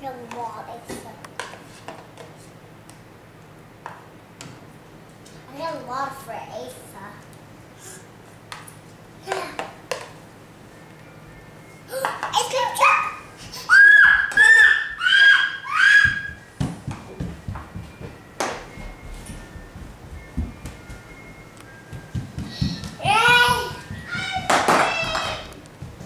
I get a lot for Asa.